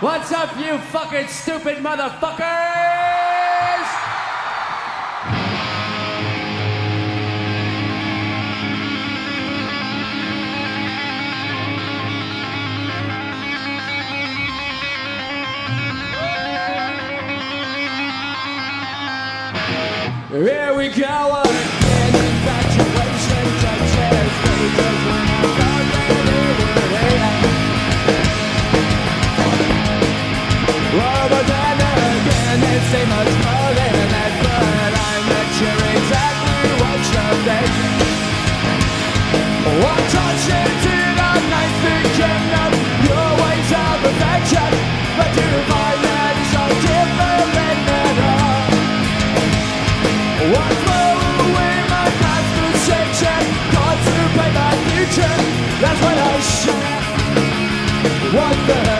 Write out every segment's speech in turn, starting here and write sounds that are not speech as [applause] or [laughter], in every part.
What's up, you fucking stupid motherfuckers? Here we go again, infatuation, touches, so much more than that, but I'm not sure exactly what you're thinking. One touch into the night, thinking your ways but you find that it's so different blow away my to pay my future. That's when I What the heck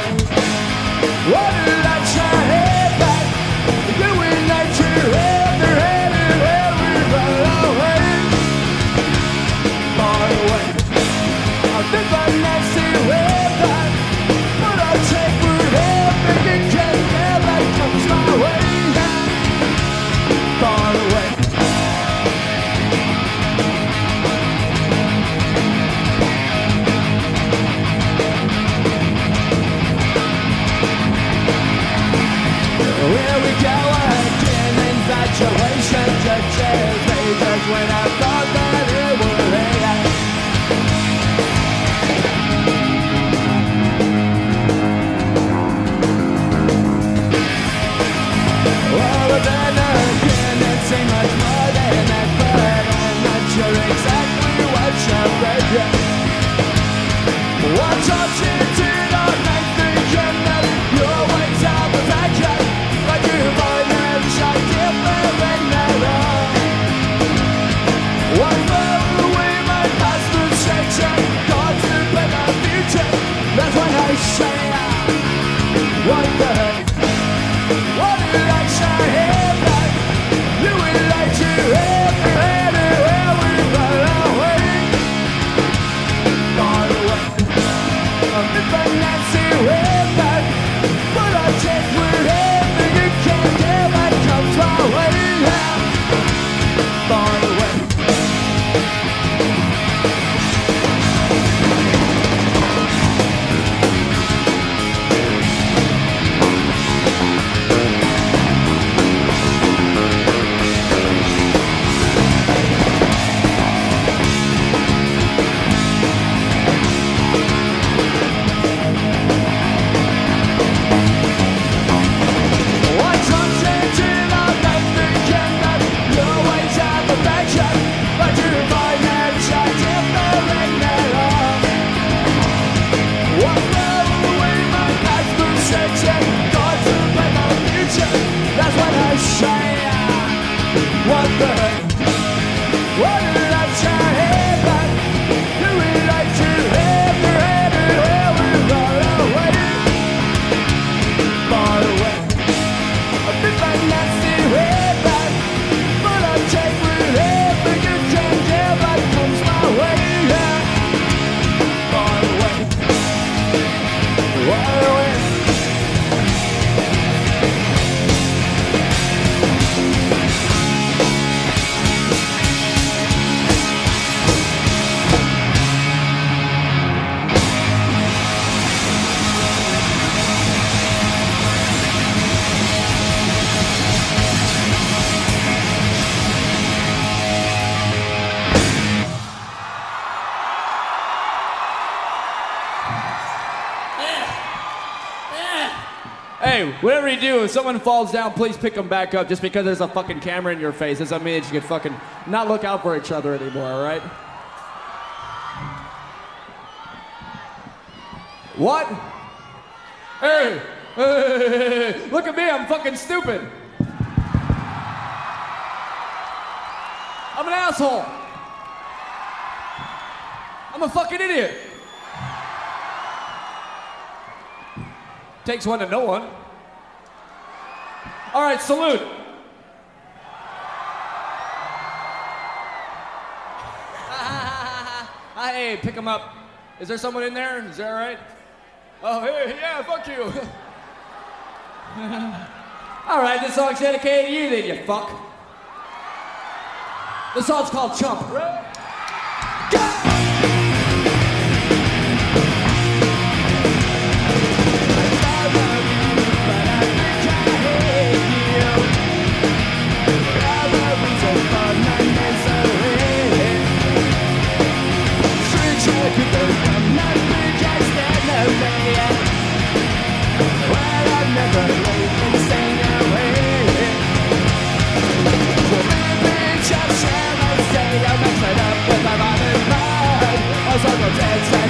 touches pages when I thought that it would end. Again, much more than I'm not sure exactly what you're thinking. When you if someone falls down, please pick them back up. Just because there's a fucking camera in your face doesn't mean that you can fucking not look out for each other anymore, all right? What? Hey, hey, look at me, I'm fucking stupid. I'm an asshole. I'm a fucking idiot. Takes one to know one. All right, salute. [laughs] hey, pick him up. Is there someone in there? Is that all right? Oh, hey, yeah, fuck you. [laughs] All right, this song's dedicated to you then, you fuck. The song's called Chump.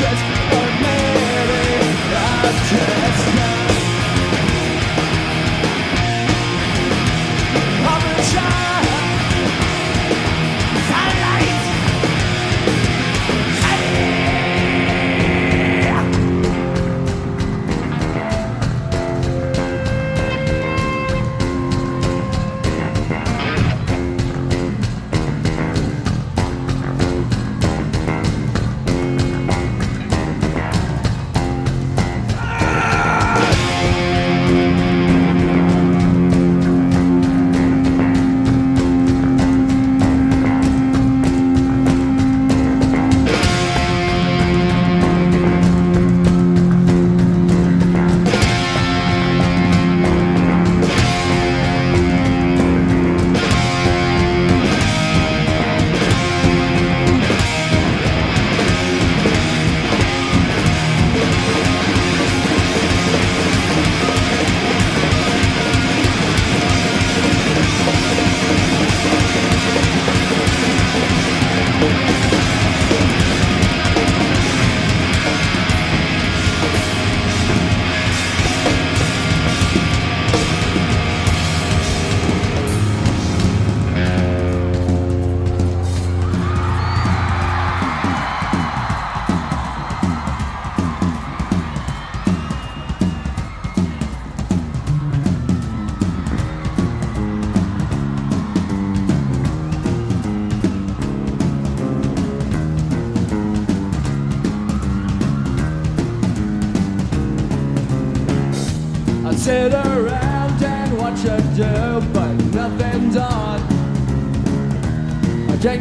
make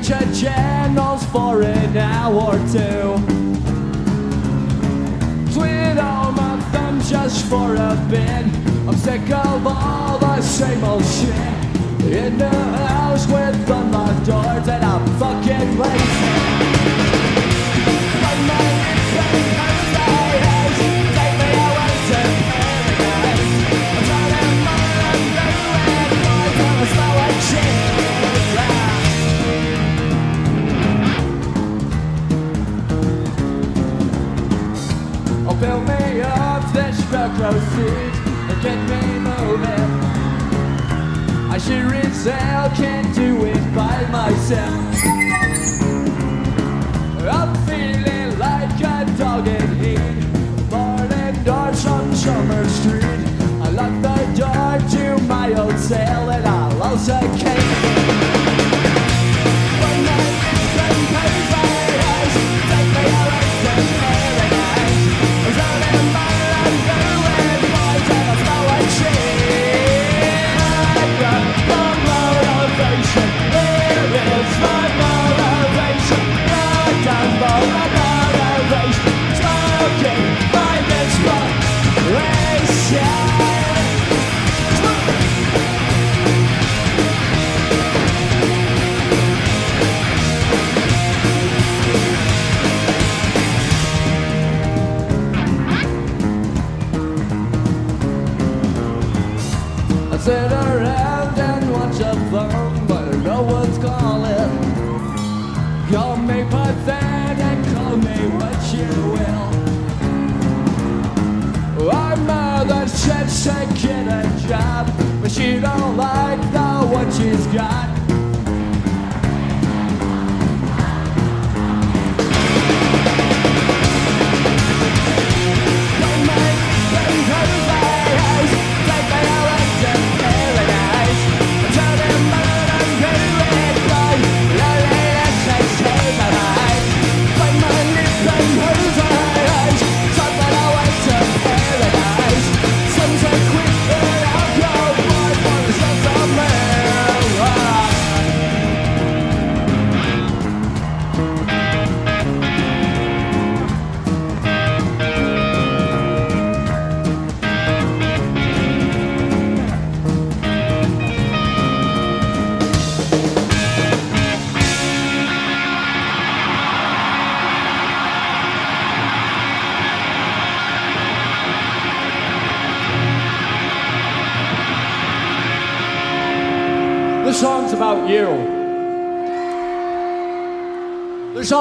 Change channels for an hour or two. Twiddle my thumbs just for a bit. I'm sick of all the same old shit. In the house with unlocked doors and I'm fucking lazy. Suit and get me moving. I sure as hell can't do it by myself. I'm feeling like a dog in heat. Morning darts on Summer Street. I lock the door to my old cell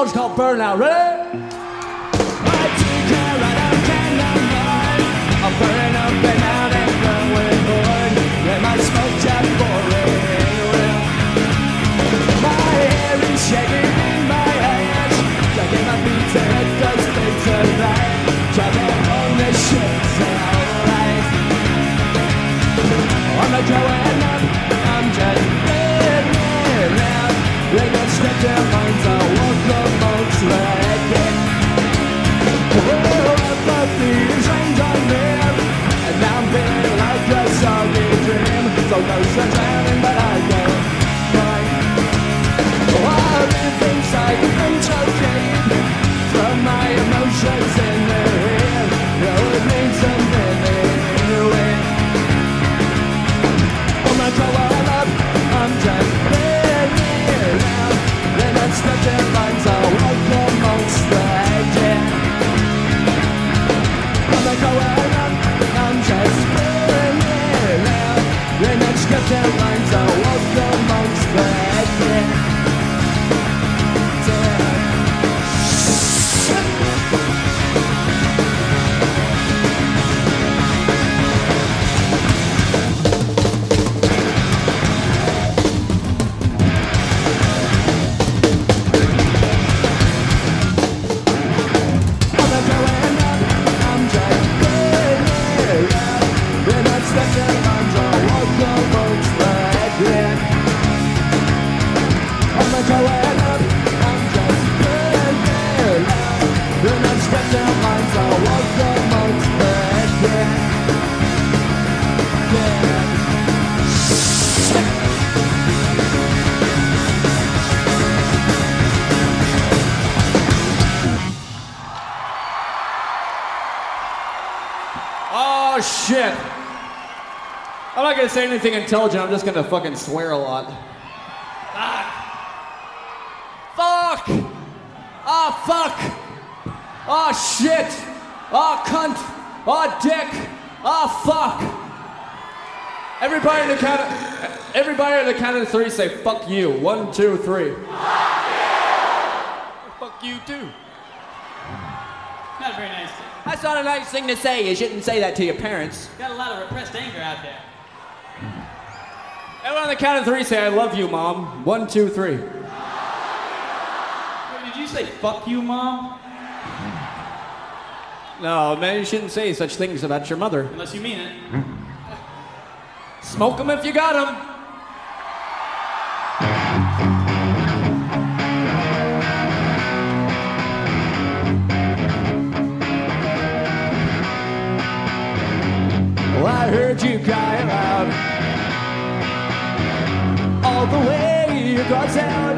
song's called Burnout. Ready? Say anything intelligent. I'm just gonna fucking swear a lot. Fuck! Ah, fuck! Oh fuck! Oh shit! Oh cunt! Oh dick! Oh fuck! Everybody in the count of, everybody in the count of three say fuck you. One, two, three. Fuck you too. Not a very nice thing. That's not a nice thing to say. You shouldn't say that to your parents. Got a lot of repressed anger out there. Everyone on the count of three say I love you, mom. One, two, three. Wait, did you say fuck you, mom? No, man, you shouldn't say such things about your mother. Unless you mean it. Smoke them if you got them. Well, I heard you crying out all the way across town.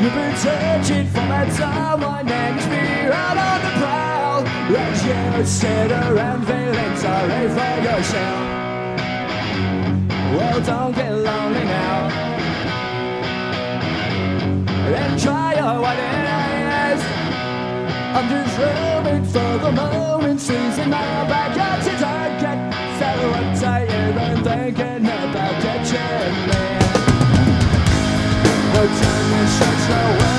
You've been searching for that someone named me out on the prowl. As you sit around feeling sorry for yourself. Well, don't get lonely now. And try your what is. I'm just roaming for the moment, seizing my back up to target. So I'm tired and thinking time is such a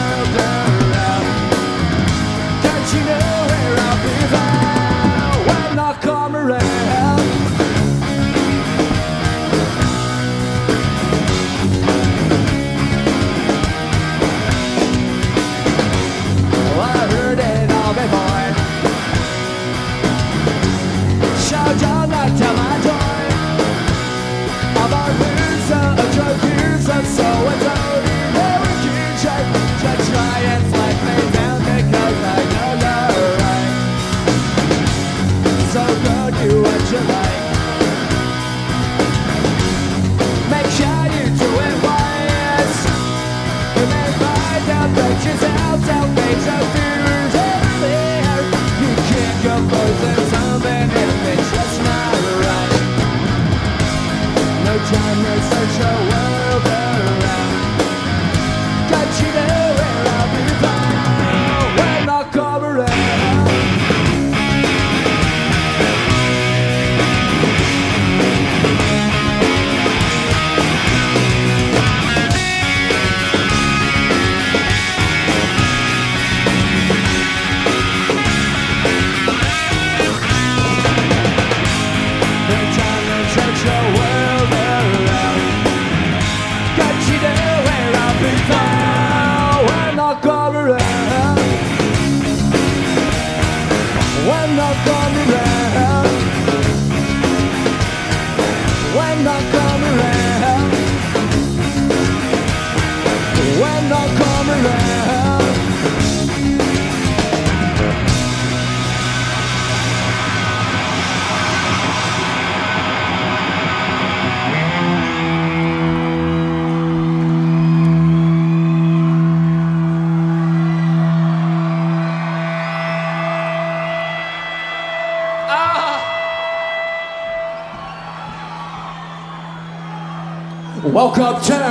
world Welcome to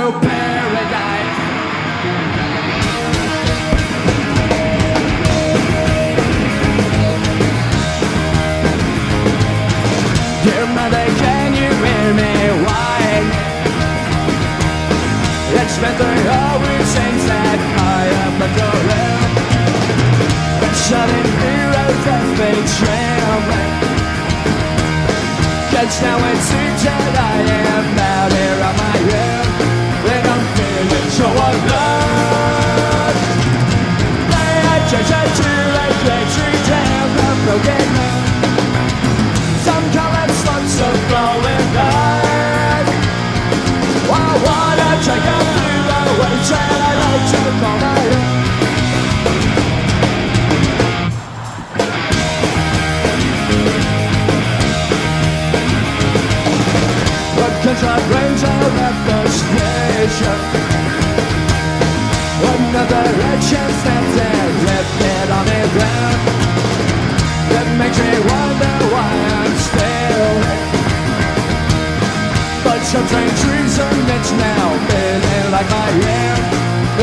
Some strange reason it's now feeling like I am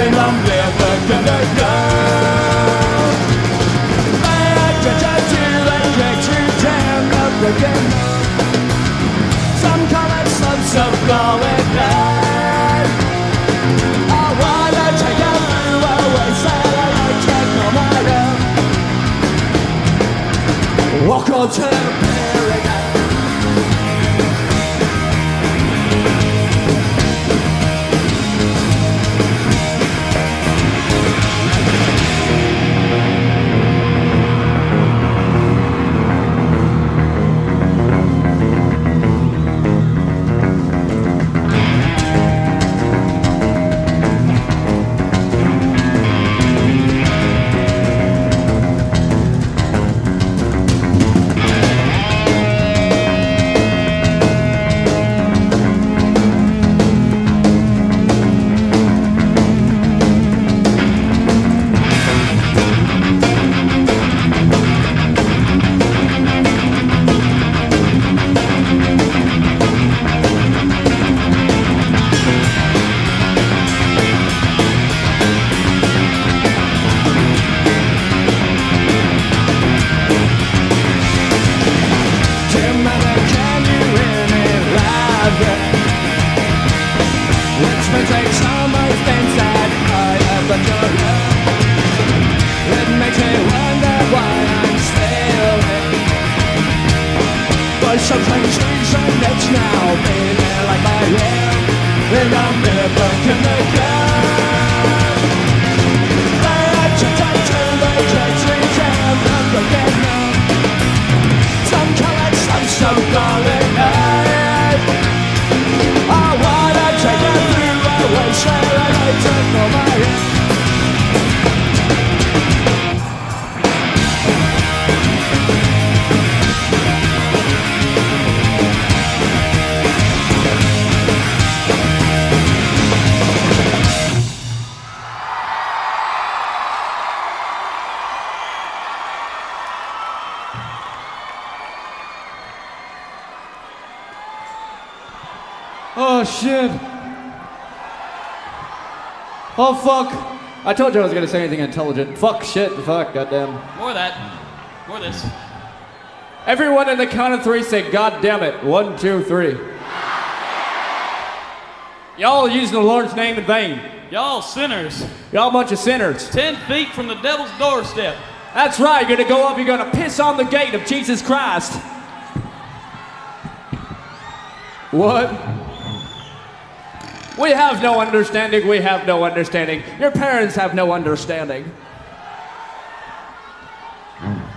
And I'm never gonna go had to again some it slugs of bad. I wanna take you through a wasteland and I can't come out of. Welcome to shit. Oh fuck. I told you I was gonna say anything intelligent. Fuck shit, fuck, goddamn. More of that. More of this. Everyone in the count of three say god damn it. One, two, three. Y'all using the Lord's name in vain. Y'all sinners. Y'all bunch of sinners. Ten feet from the devil's doorstep. That's right, you're gonna go up, you're gonna piss on the gate of Jesus Christ. What? We have no understanding, we have no understanding. Your parents have no understanding.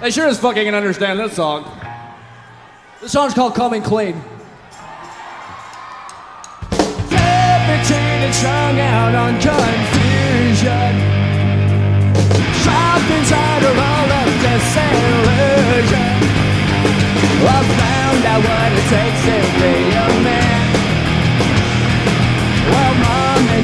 They sure as fucking can understand this song. This song's called Coming Clean. Strung out on confusion. Trapped inside a roll of disillusion. I found out what it takes to be a man.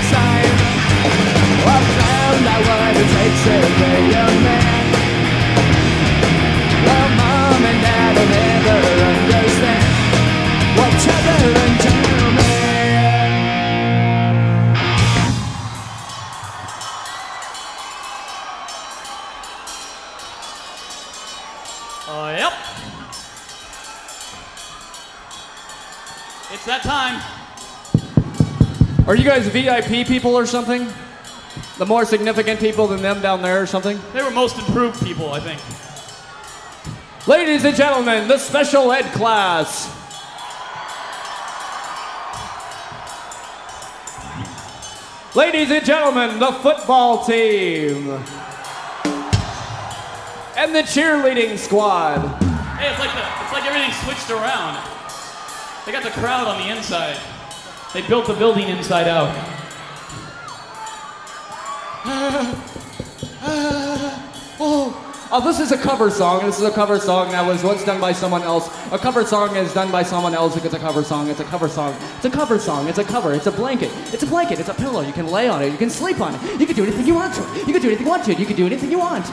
It's time. Guys VIP people or something? The more significant people than them down there or something? They were most improved people, I think. Ladies and gentlemen, the special ed class. Ladies and gentlemen, the football team. And the cheerleading squad. Hey, it's like the, it's like everything switched around. They got the crowd on the inside. They built the building inside out. [sighs] Oh, oh, this is a cover song. This is a cover song that was once done by someone else. A cover song is done by someone else. It's a cover song. It's a cover song. It's a cover song. It's a cover. It's a blanket. It's a blanket. It's a pillow. You can lay on it. You can sleep on it. You can do anything you want to it. You can do anything you want to it. You can do anything you want.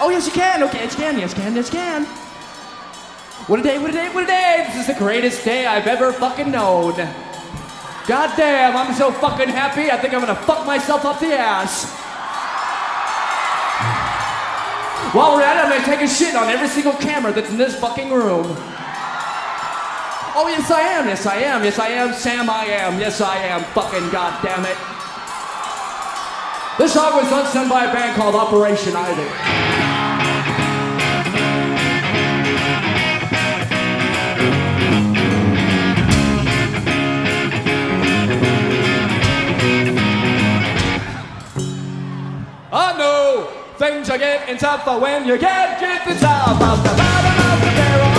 Oh, yes, you can. Okay, yes, you can. Yes, you can. Yes, you can. What a day, what a day, what a day. This is the greatest day I've ever fucking known. God damn, I'm so fucking happy. I think I'm gonna fuck myself up the ass. While we're at it, I'm gonna take a shit on every single camera that's in this fucking room. Oh, yes, I am. Yes, I am. Yes, I am. Sam, I am. Yes, I am. Fucking goddamn it. This song was done by a band called Operation Ivy. I know things are getting tougher when you get to the top of the bottom of the barrel.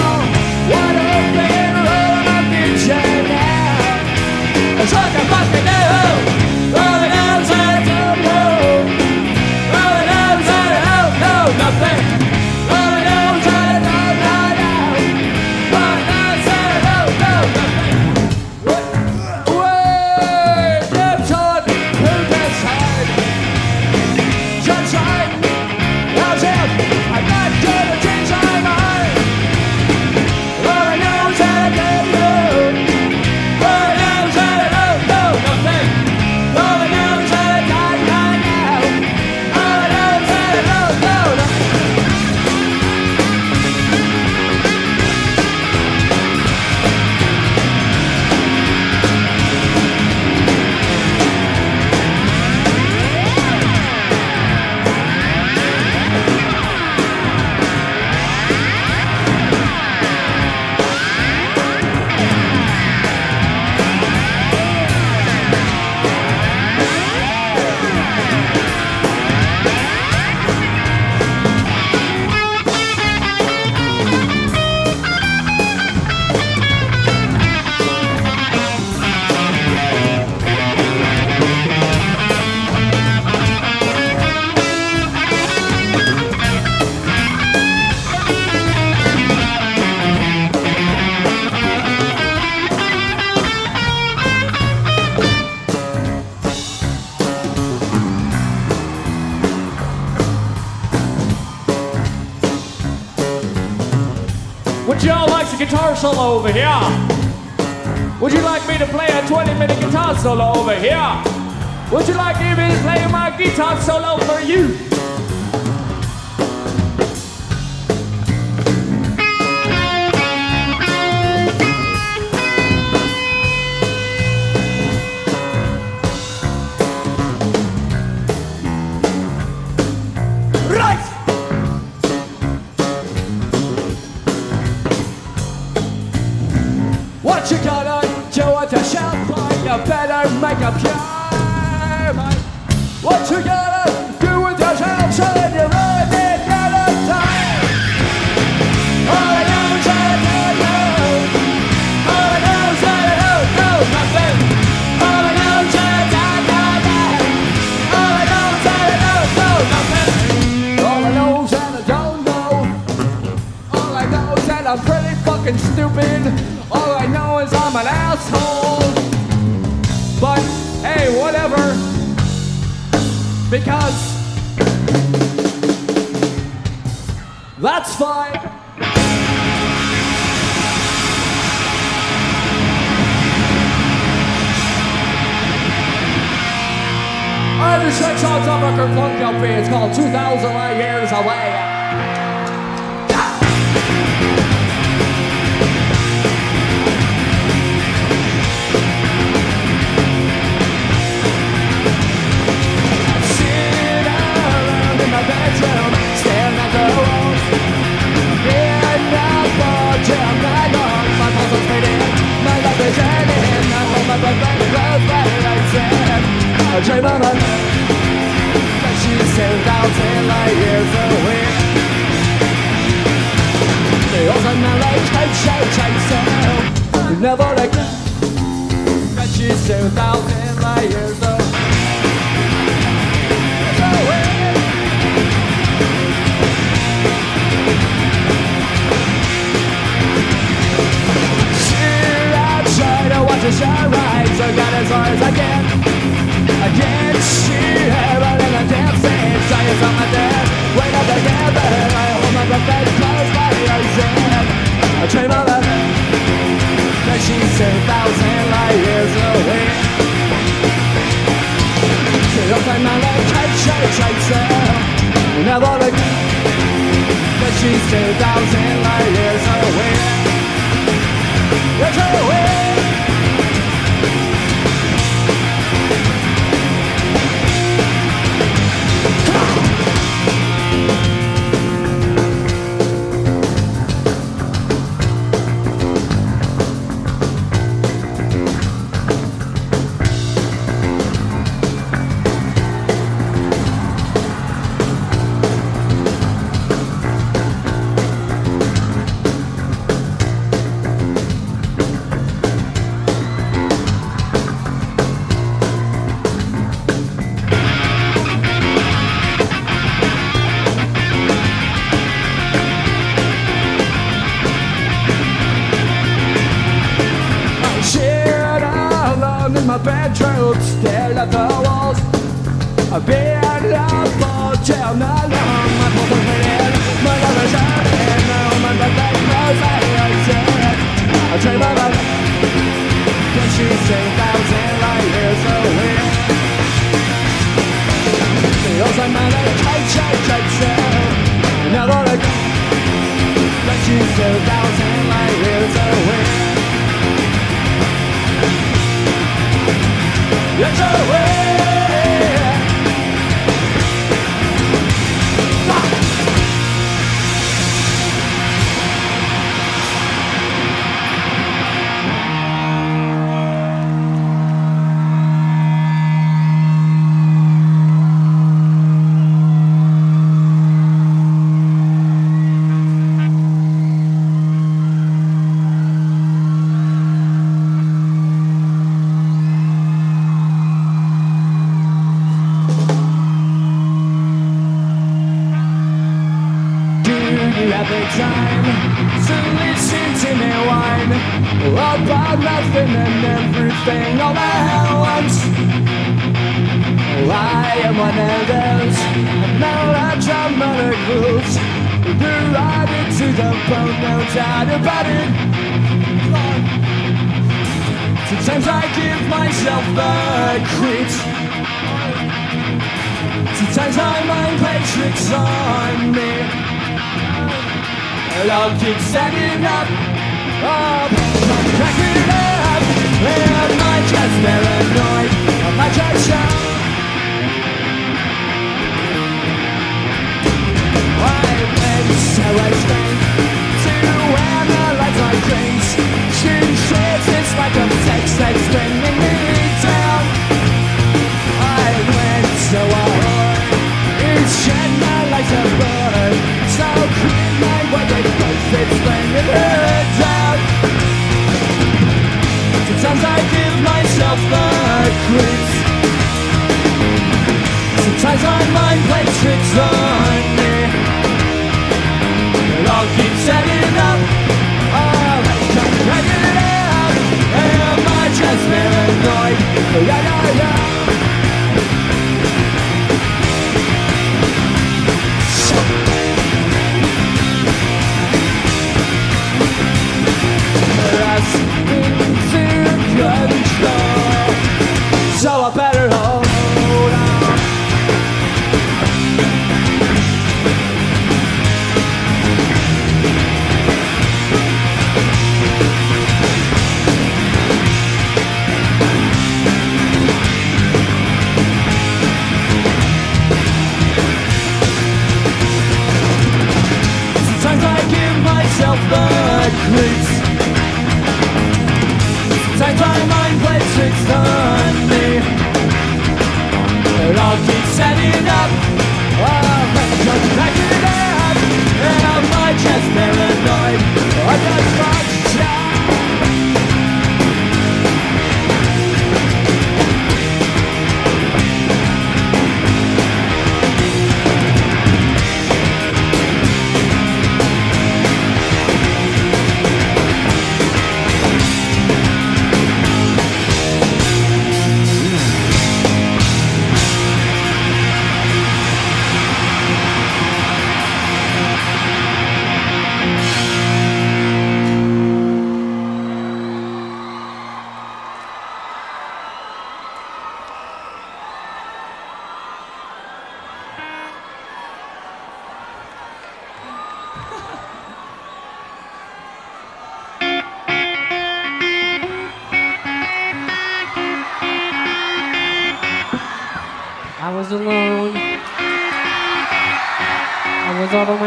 Solo over here? Would you like me to play my guitar solo for you? It's called 2,000 Light Years Away.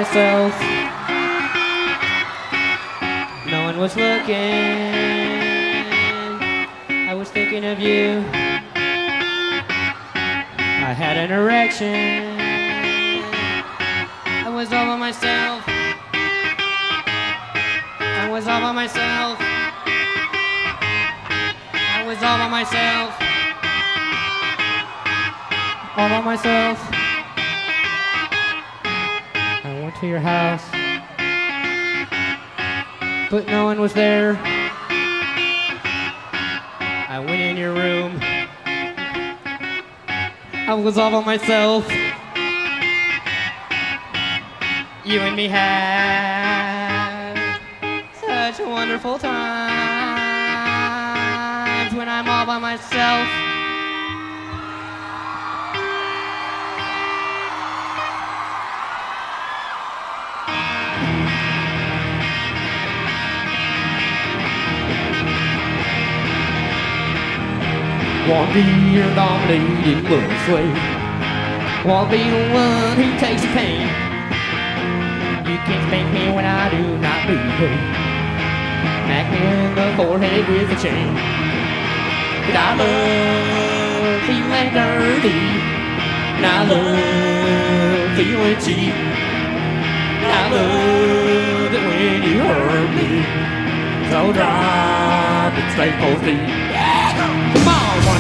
Myself. No one was looking. I was thinking of you. I had an erection. I was all by myself. I was all by myself. I was all by myself. All by myself. To your house. But no one was there. I went in your room. I was all by myself. You and me had such a wonderful times when I'm all by myself. Wanna be your dominating love slave. Wanna be the one who takes the pain. You can't spank me when I do not behave. Smack me in the forehead with a chain. But I love feeling dirty. And I love feeling cheap. And I love it when you hurt me. So drop and stay you. Come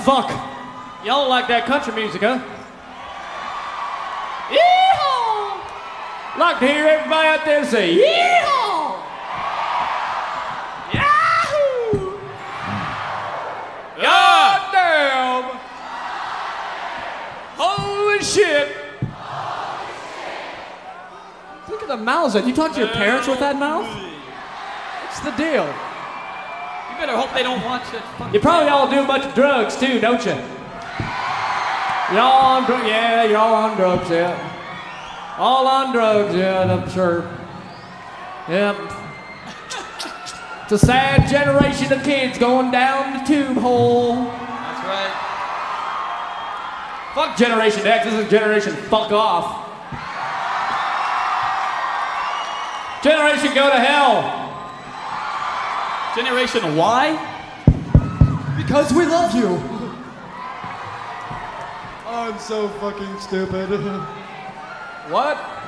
fuck. Y'all like that country music, huh? Yeehaw! Like to hear everybody out there say, Yeehaw! Yahoo! God damn! Holy shit! Look at the mouths that you talk to your parents with that mouth? What's the deal? Better hope they don't watch it. You probably all do a bunch of drugs too, don't you? Y'all on drugs? Yeah, y'all on drugs, yeah. All on drugs, yeah, I'm sure. Yep. It's a sad generation of kids going down the tube hole. That's right. Fuck Generation X, this is Generation Fuck Off. Generation Go to Hell. Generation Y? Because we love you. I'm so fucking stupid. [laughs] What?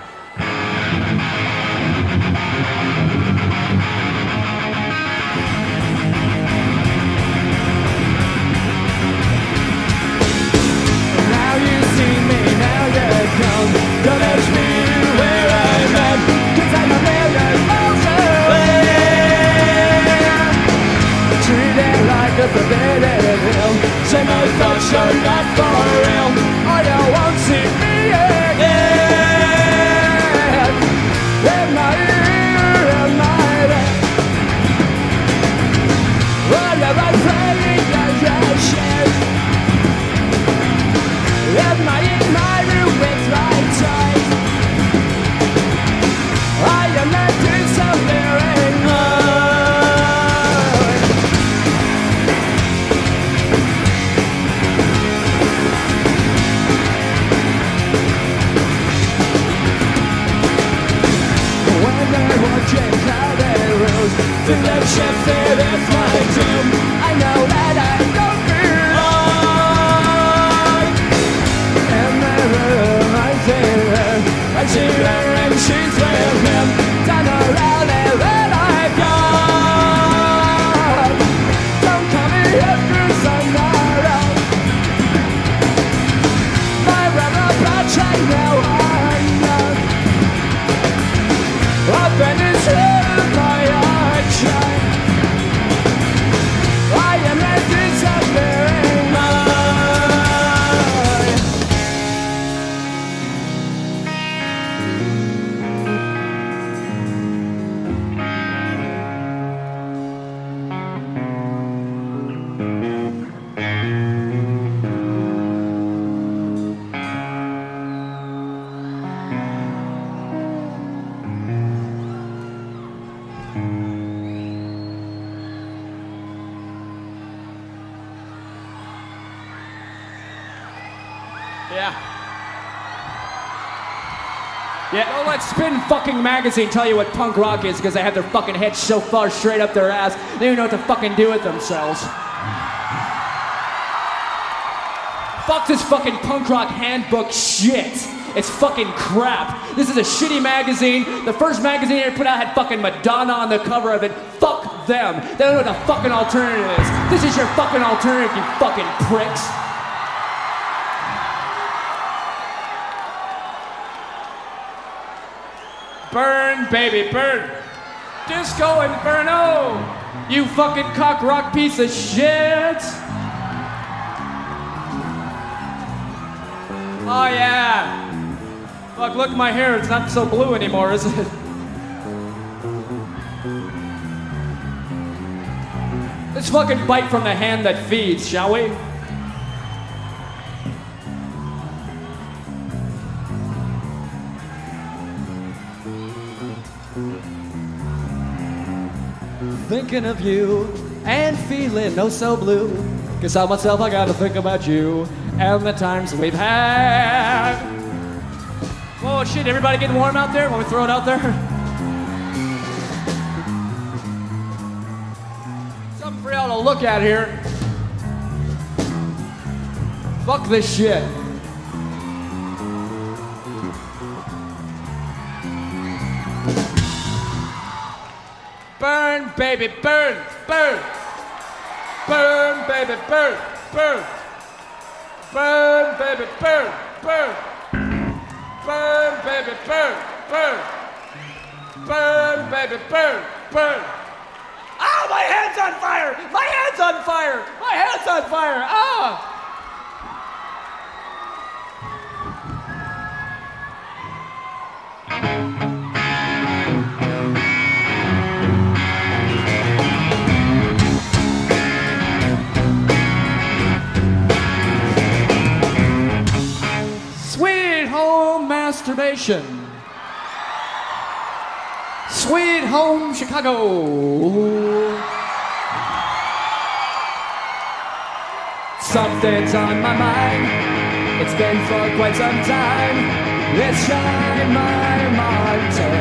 Magazine tell you what punk rock is because they have their fucking heads so far straight up their ass, they don't know what to fucking do with themselves. Fuck this fucking punk rock handbook shit. It's fucking crap. This is a shitty magazine. The first magazine they put out had fucking Madonna on the cover of it. Fuck them. They don't know what the fucking alternative is. This is your fucking alternative, you fucking pricks. Burn, baby, burn. Disco Inferno! You fucking cock rock piece of shit! Oh yeah! Fuck, look, my hair, it's not so blue anymore, is it? Let's fucking bite from the hand that feeds, shall we? Thinking of you and feeling oh so blue. Cause I myself, I gotta think about you and the times we've had. Oh shit, everybody getting warm out there? Want me throw it out there? Something for y'all to look at here. Fuck this shit. Burn, baby, burn, burn. Burn, baby, burn, burn. Burn, baby, burn, burn. Burn, baby, burn, burn. Burn, baby, burn, burn. Ah, my hand's on fire! My hand's on fire! My hand's on fire! Ah! Sweet masturbation. Sweet home Chicago. Something's on my mind. It's been for quite some time. It's shine my mind oh, to.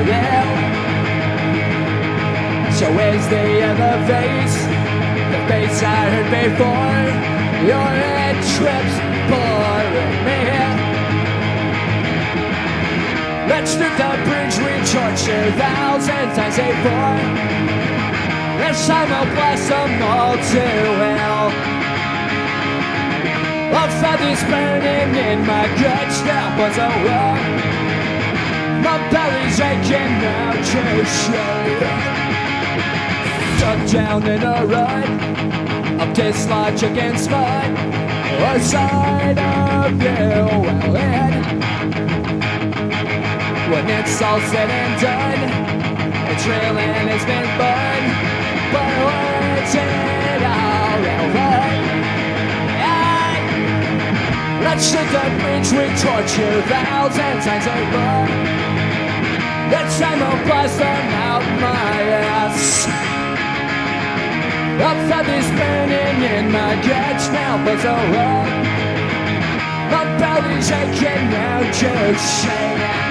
So is the other face, the face I heard before. Your head trips Let's the bridge we torture thousands times before. This time I'll blossom all too well. I'll felt this burning in my guts, that was a war. My belly's aching now to show. Stuck down in a rut of dislogic and smut. A side of you, well, when it's all said and done, the trailing has been fun, but what's it all irrelevant? Let's shoot the bridge, we torture thousands and signs of love. It's time to blast them out my ass. A is burning in my guts now, but so wrong. My belly's aching now, just shame.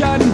a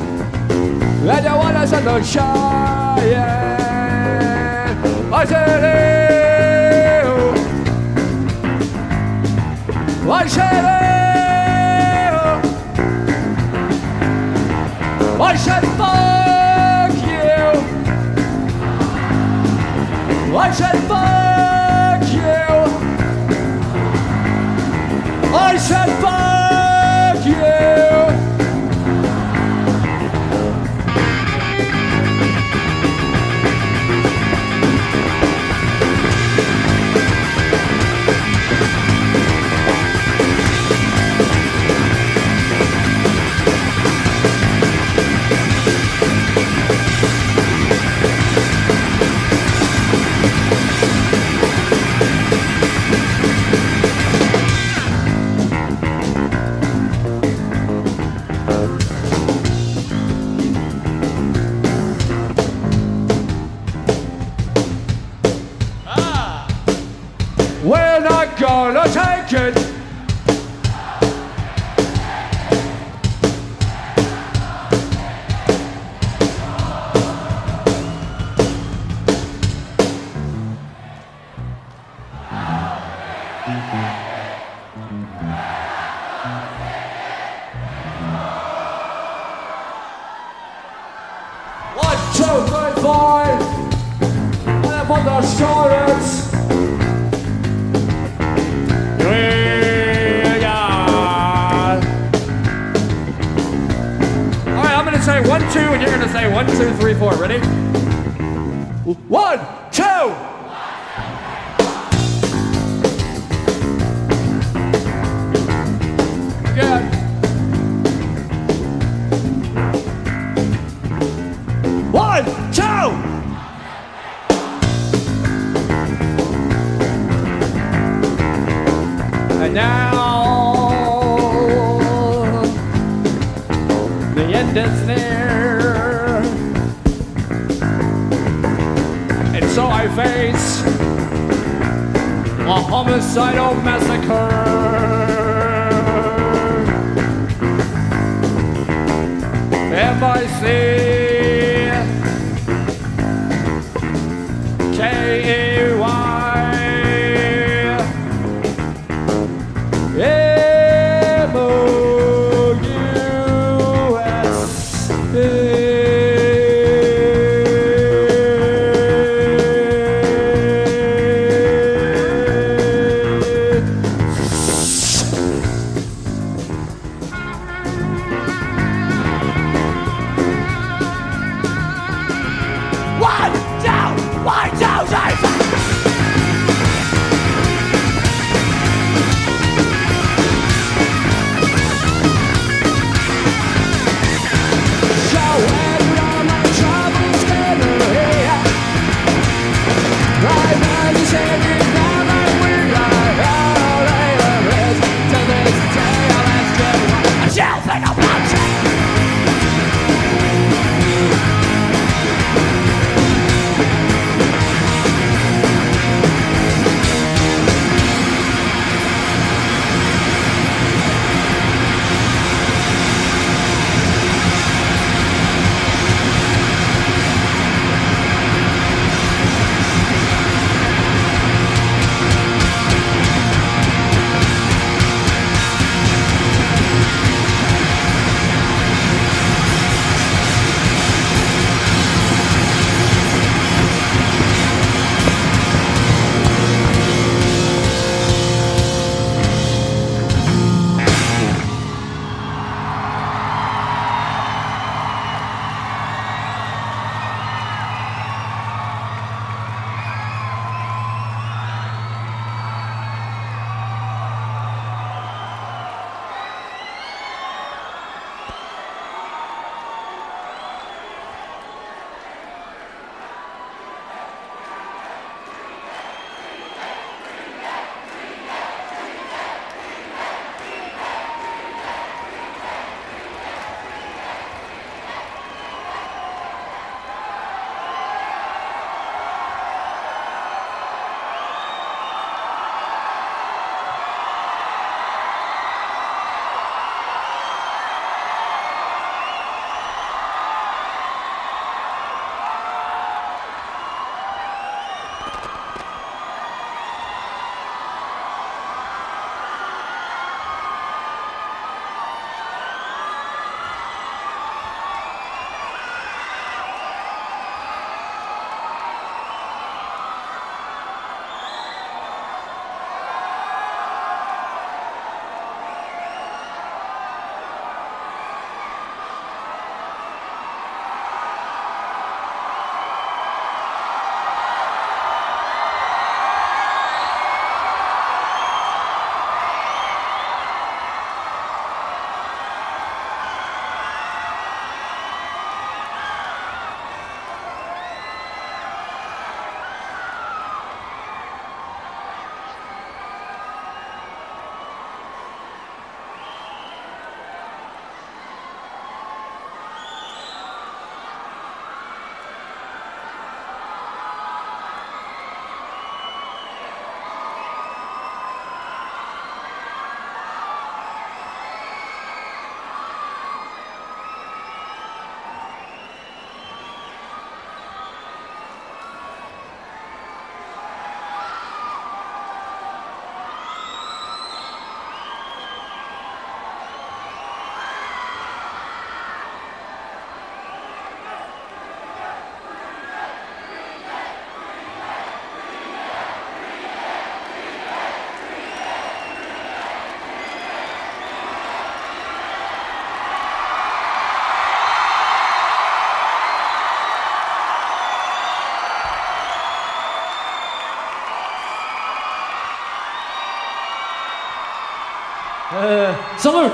Salute!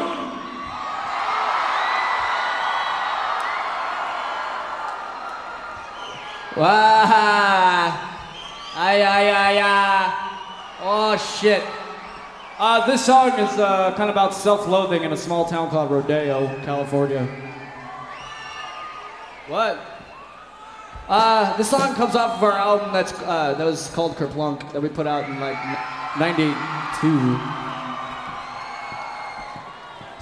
Wow! Ay, ay, ay, ay. Oh, shit. Uh, this song is uh, kind of about self-loathing in a small town called Rodeo, California. What? Uh, this song comes off of our album that's uh, that was called Kerplunk that we put out in like '92.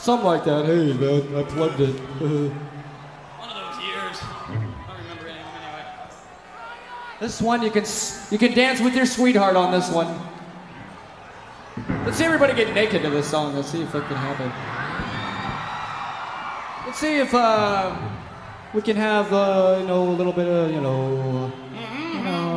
Something like that. Hey man, I plugged it. One of those years. I don't remember any of them anyway. this one you can you can dance with your sweetheart on this one. Let's see everybody get naked to this song. Let's see if that can happen. Let's see if uh, we can have uh, you know a little bit of you know. You know,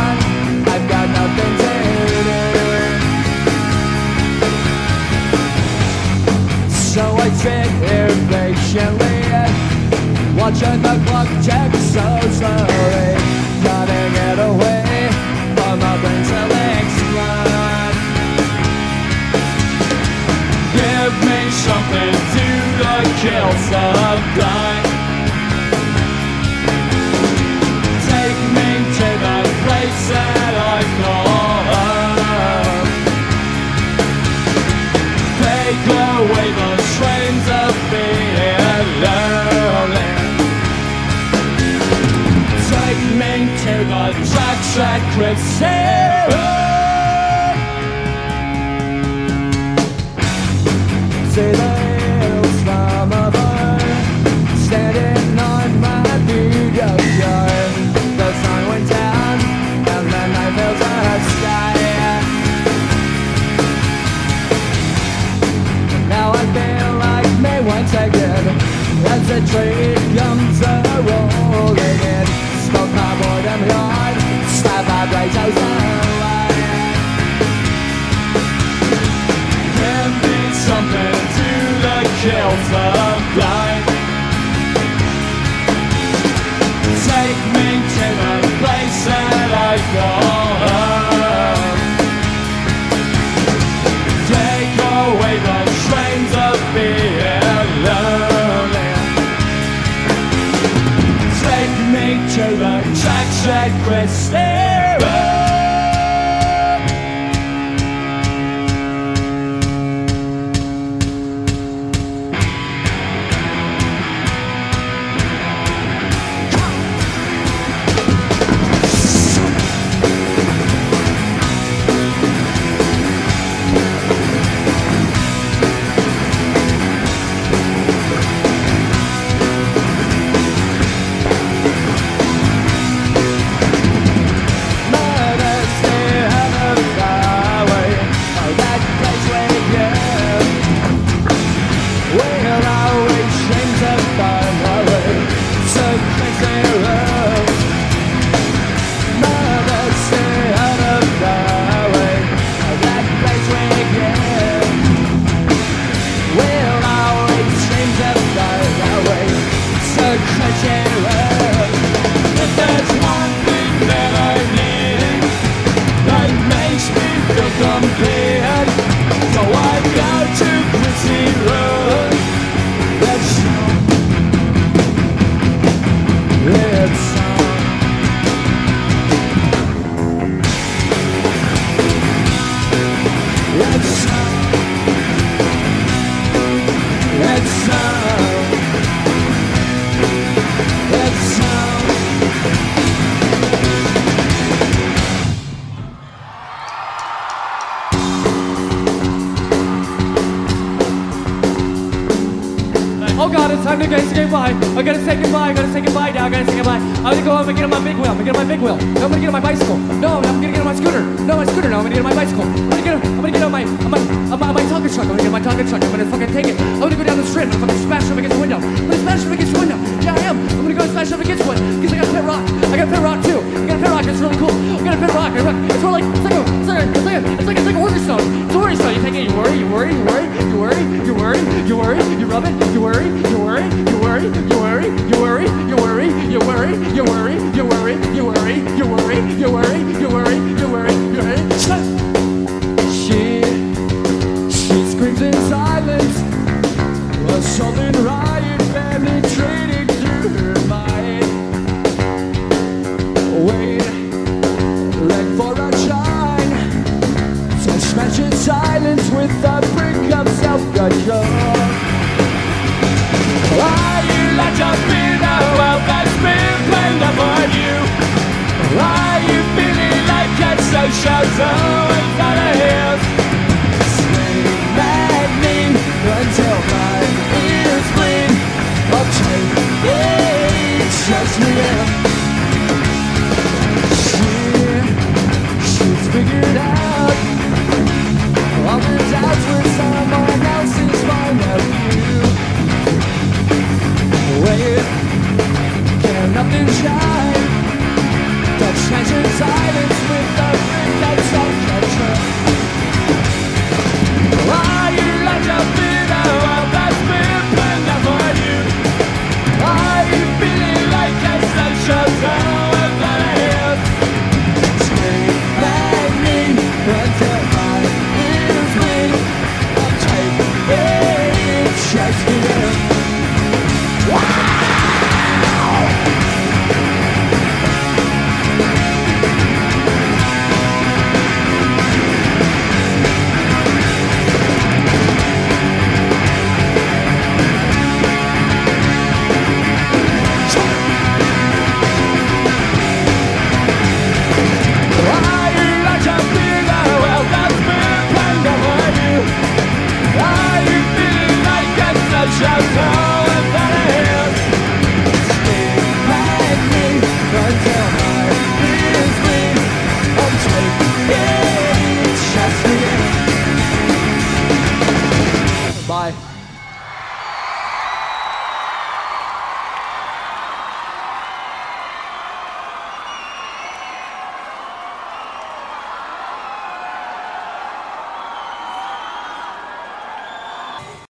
watching the clock tick so slowly, cutting it away from my brain till explode. Give me something to the kill some kill I gotta say goodbye. I gotta say goodbye now. I gotta say goodbye. I'm gonna go home and get on my big wheel. I'm gonna get on my big wheel. No, I'm gonna get on my bicycle. No, I'm gonna get on my scooter. No, my scooter. No, I'm gonna get on my bicycle. I'm gonna get on, I'm gonna get on my on my Tonka truck. I'm gonna get my Tonka truck. I'm gonna fucking take it. I'm gonna go down the street. I'm gonna fucking smash up against the window. I'm gonna smash up against the window. Yeah, I am. I'm gonna go and smash up against one because I got a pet rock. I got a pet rock too. I got a pet rock. It's really cool. I got a pet rock. It's more like it's like a it's like a it's like a it's like, it's like a worry stone. It's a worry stone. You take it. You worry. You worry. You worry. You worry. You worry. You worry. You rub it. You worry. You worry. You worry. You worry. You worry. You worry. You worry. You worry. You worry. You worry. You worry. You worry. You worry. You worry. You worry. She